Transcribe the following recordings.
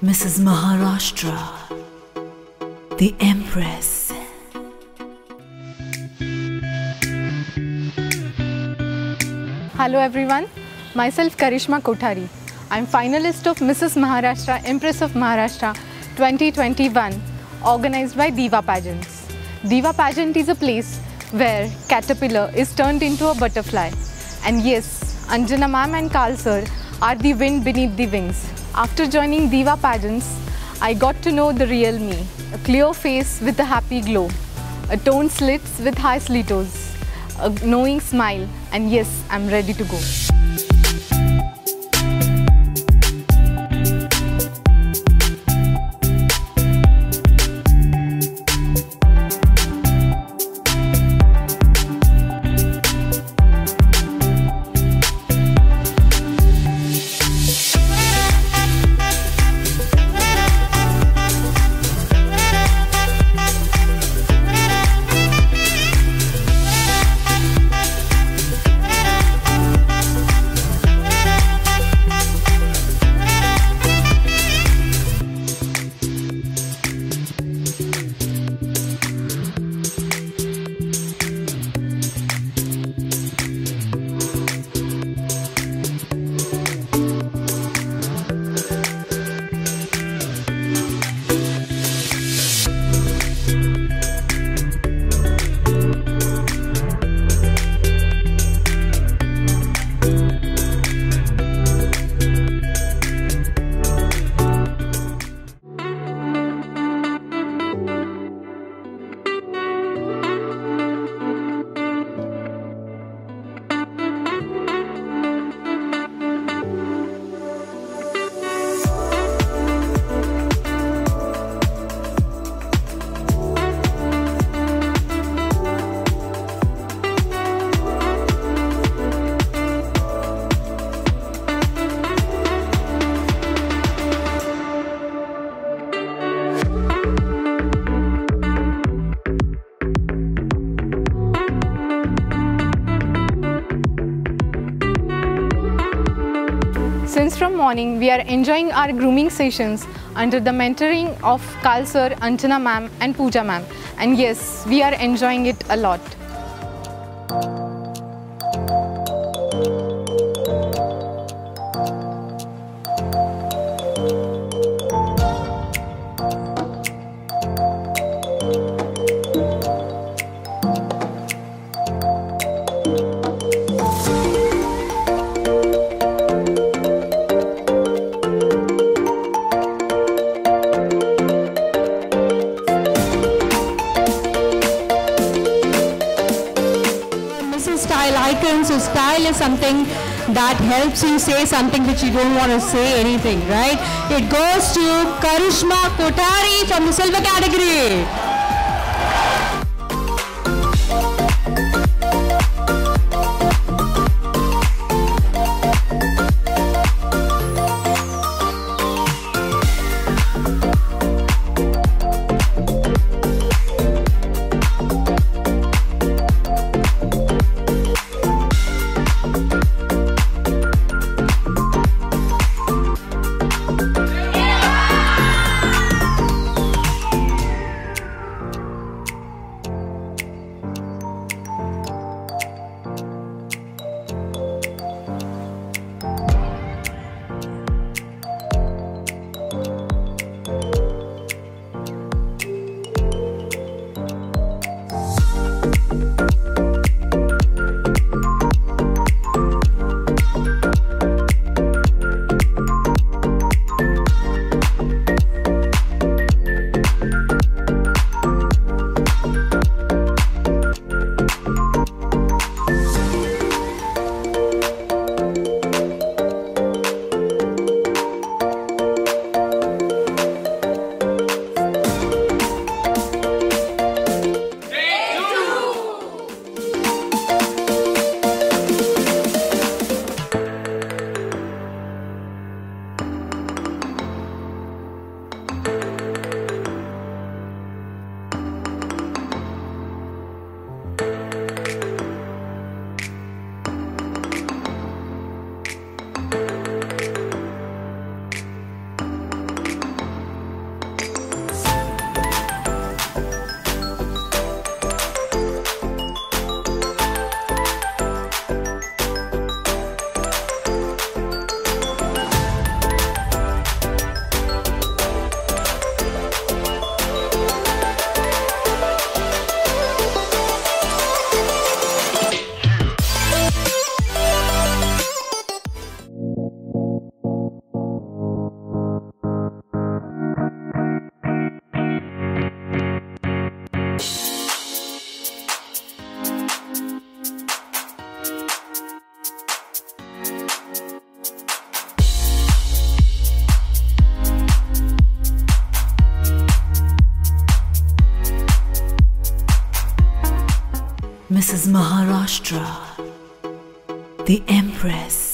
Mrs. Maharashtra, the Empress. Hello everyone, myself Karishma Kothari. I'm finalist of Mrs. Maharashtra Empress of Maharashtra 2021 organized by Diva Pageants. Diva Pageant is a place where caterpillar is turned into a butterfly. And yes, Anjana ma'am and Karl sir are the wind beneath the wings. After joining Diva Pageants, I got to know the real me. A clear face with a happy glow. A toned slits with high slitos a knowing smile, and yes, I'm ready to go. Morning, we are enjoying our grooming sessions under the mentoring of Karl sir, Anjana ma'am and Pooja ma'am. And yes, we are enjoying it a lot. Is something that helps you say something which you don't want to say anything, right? It goes to Karishma Kothari from the silver category. Mrs. Maharashtra, the Empress.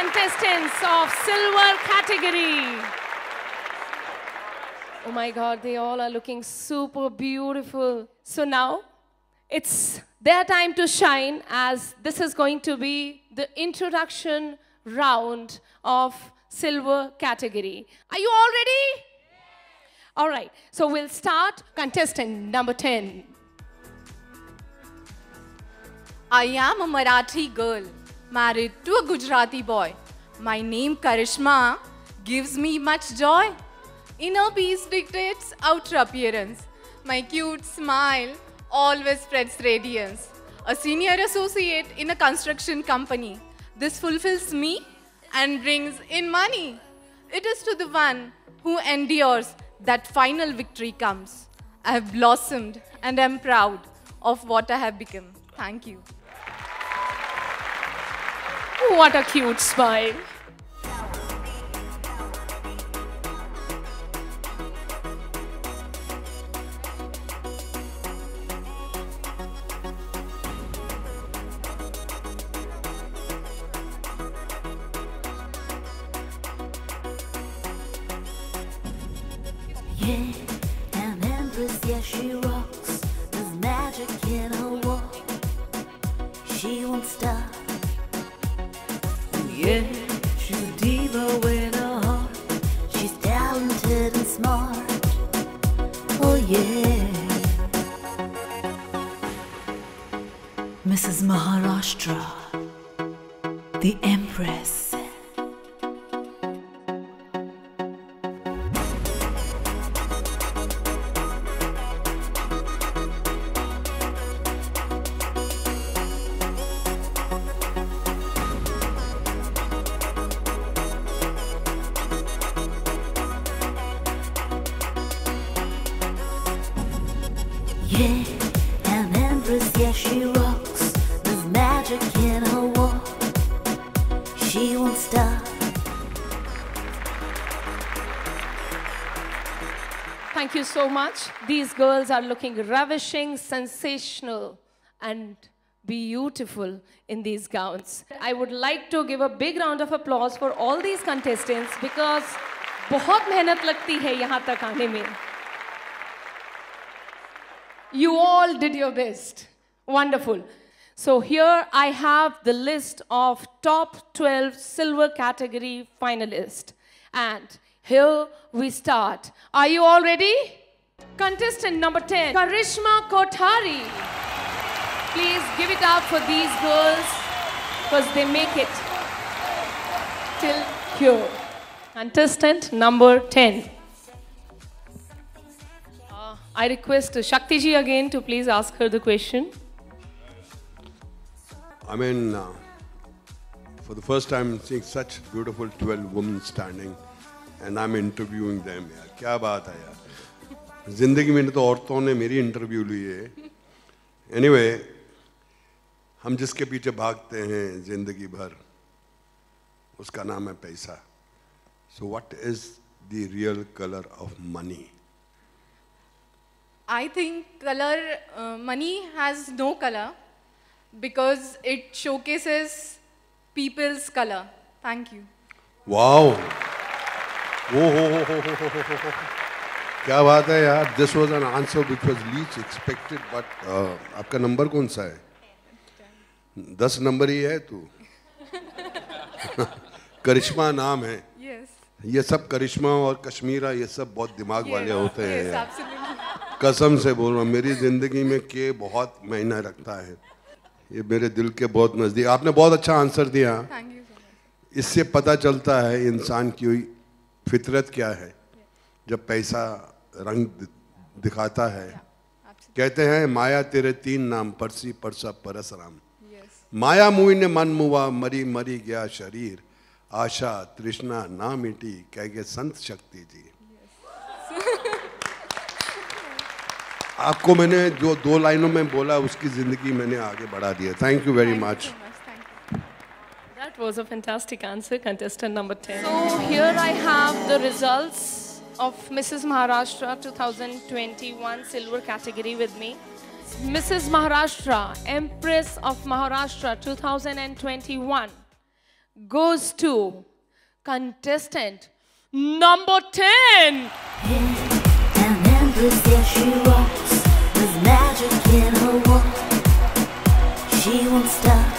Contestants of silver category. Oh my god, they all are looking super beautiful. So now it's their time to shine as this is going to be the introduction round of silver category. Are you all ready? All right, so we'll start contestant number 10. I am a Marathi girl married to a Gujarati boy. My name Karishma gives me much joy. Inner peace dictates outer appearance. My cute smile always spreads radiance. A senior associate in a construction company. This fulfills me and brings in money. It is to the one who endures that final victory comes. I have blossomed and am proud of what I have become. Thank you. What a cute smile. Yeah, an empress, yeah, she magic in her walk. She won't stop. Yeah, Thank you so much. These girls are looking ravishing, sensational, and beautiful in these gowns. I would like to give a big round of applause for all these contestants because बहुत मेहनत लगती है यहाँ तक आने में. You all did your best. Wonderful. So here I have the list of top 12 silver category finalists. And here we start. Are you all ready? Contestant number 10, Karishma Kothari. Please give it up for these girls because they make it till here. Contestant number 10. Uh, I request Shakti ji again to please ask her the question. I mean, uh, for the first time, seeing such beautiful 12 women standing, and I am interviewing them यार। क्या बात है यार। ज़िंदगी में तो औरतों ने मेरी इंटरव्यू ली है। एनीवे anyway, हम जिसके पीछे भागते हैं ज़िंदगी भर उसका नाम है पैसा। So what is the real colour of money I think colour money has no colour because it showcases people's colour thank you wow हो ho, ho. क्या बात है यार this was an answer which was least expected but आपका नंबर कौन सा है? दस नंबर ही है तू। करिश्मा नाम है। Yes. ये सब करिश्मा और कश्मीरा ये सब बहुत दिमाग वाले होते हैं Yes, यार। कसम से बोल रहा हूँ मेरी ज़िंदगी में के बहुत मायने रखता है। ये मेरे दिल के बहुत नज़दीक आपने बहुत अच्छा आंसर दिया. इससे पता चलता है इंसान की फितरत क्या है? जब पैसा रंग दिखाता है। कहते हैं माया तेरे तीन नाम परसी परसा परस राम। माया मुई ने मन मुआ मरी मरी गया शरीर। आशा तृष्णा ना मिटी कह गए संत शक्ति जी। आपको मैंने जो दो लाइनों में बोला उसकी ज़िंदगी मैंने आगे बढ़ा दिया thank you very much That was a fantastic answer, contestant number 10. So here I have the results of Mrs. Maharashtra 2021 silver category with me. Mrs. Maharashtra, Empress of Maharashtra 2021 goes to contestant number 10. An empress, yeah, she rocks. There's magic in her walk. She won't stop.